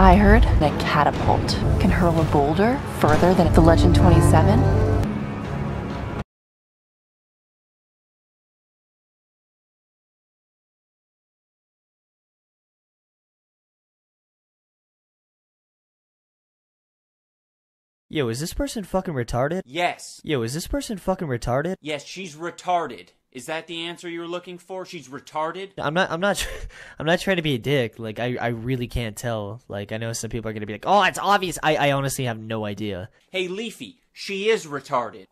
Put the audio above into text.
I heard that catapult can hurl a boulder further than the Legend 27. Yo, is this person fucking retarded? Yes. Yo, is this person fucking retarded? Yes, she's retarded. Is that the answer you were looking for? She's retarded? I'm not. I'm not. I'm not trying to be a dick. Like I, I really can't tell. Like I know some people are gonna be like, "Oh, it's obvious." I, I honestly have no idea. Hey, Leafy, she is retarded.